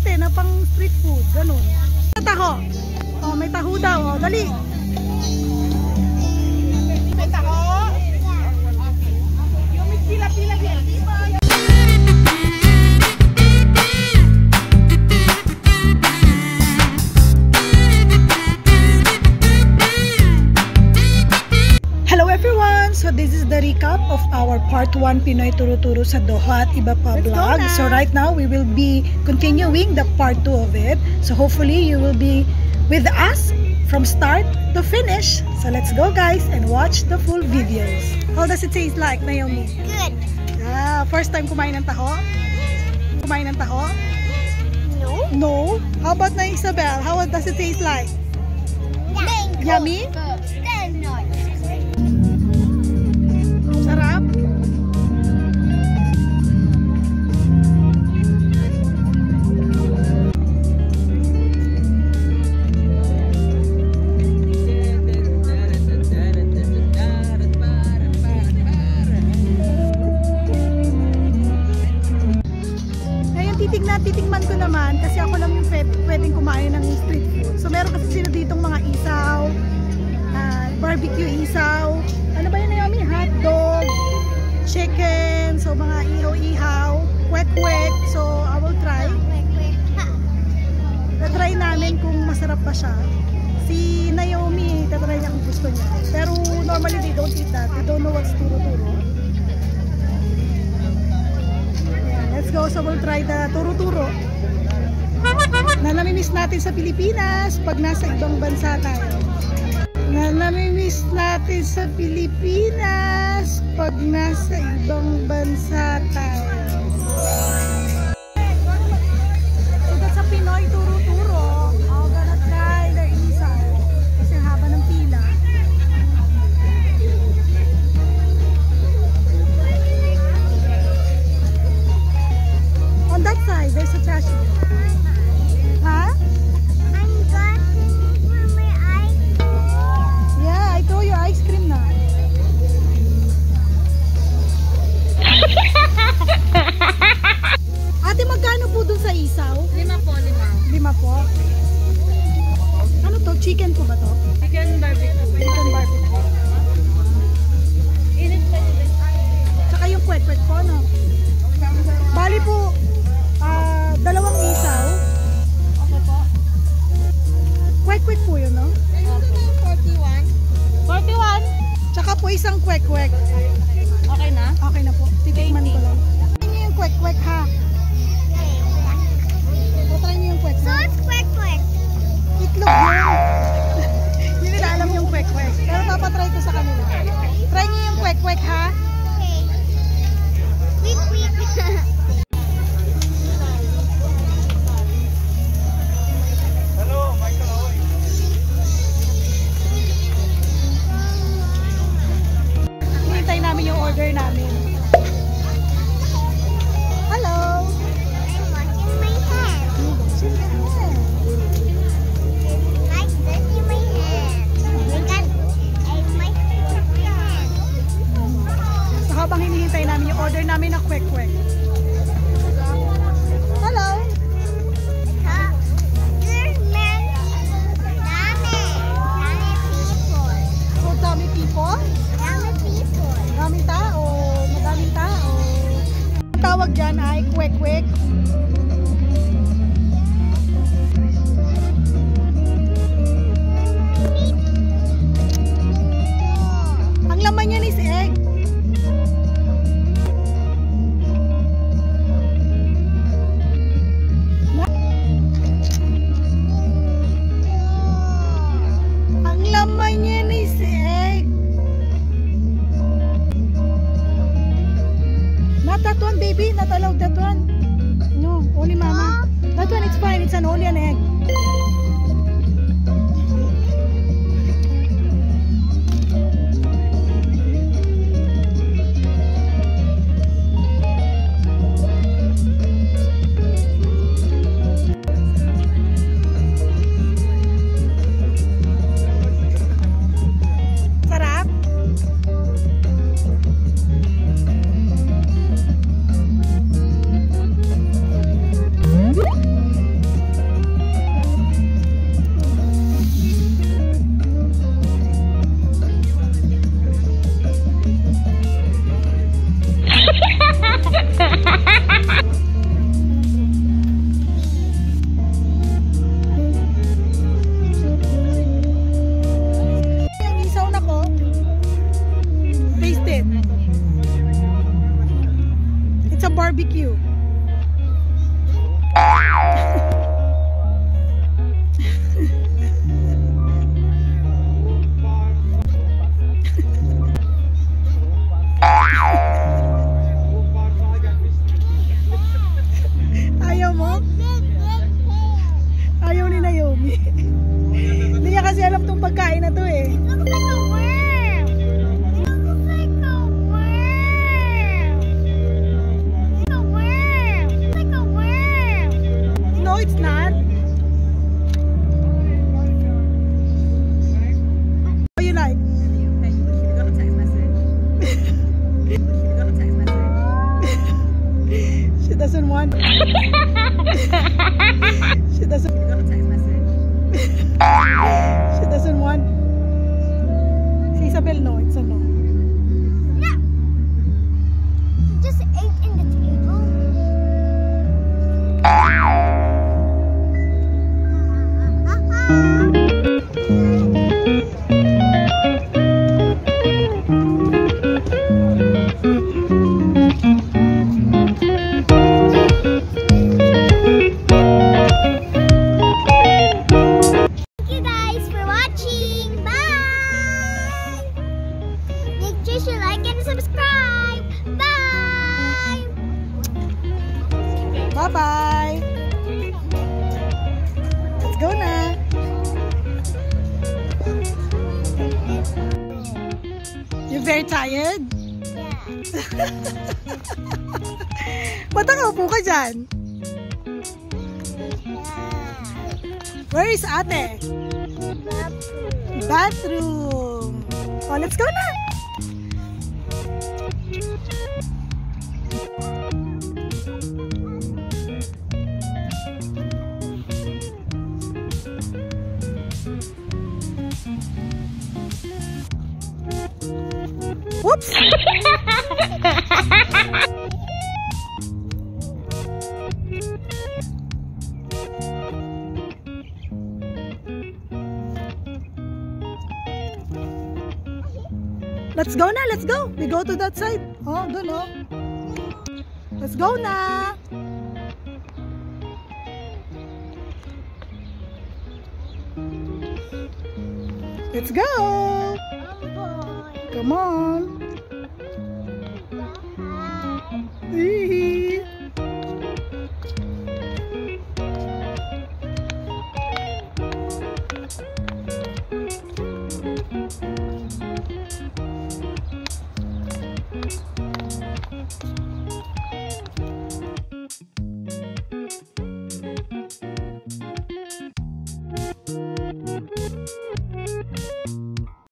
natin na pang street food. Ganun. Taho. Oh, may taho daw. Oh, dali. May taho. Yung may pila-pila yan. Hello everyone! So this is the recap of our part 1 Pinoy Turo-Turo sa Doha at iba pa Let's vlog. So right now we will be continuing the part 2 of it. So hopefully you will be with us from start to finish. So let's go guys and watch the full videos. How does it taste like, Naomi? Good. Ah, first time kumain ng taho? Kumain ng taho? No. No? How about na Isabel? How does it taste like? Mango. Yummy? Then sila ditong mga isaw, ah, barbecue isaw, ano ba yun Naomi? Hot dog, chicken, so mga ihaw-ihaw, kwek-kwek. So I will try. Na-try namin kung masarap pa siya. Si Naomi, tatry niya kung gusto niya. Pero normally they don't eat that. They don't know what's turo-turo. Let's go. So we'll try the turo-turo. Na namimiss natin sa Pilipinas pag nasa ibang bansa tayo. Na namimiss natin sa Pilipinas pag nasa ibang bansa tayo. Niyo yung kwek-kwek, you. Doesn't want. she doesn't. She doesn't want. Isabel, no, it's a. No. Bye bye. Let's go na. You very tired? Yeah. Ba't nakaupo ka dyan? Where is ate? Bathroom. Oh, let's go na. Whoops! Let's go na, let's go. We go to that side. Oh, doon oh. Let's go na. Let's go. Oh boy. Come on. Eee.